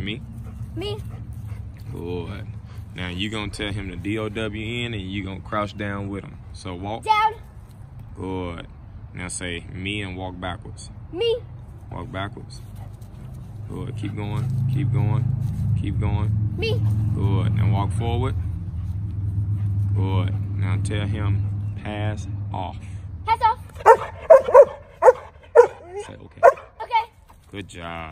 me. Me. Good. Now you gonna tell him the D-O-W-N and you gonna crouch down with him. So walk. Down. Good. Now say me and walk backwards. Me. Walk backwards. Good. Keep going. Keep going. Keep going. Me. Good. Now walk forward. Good. Now tell him pass off. Pass off. Say okay. Okay. Good job.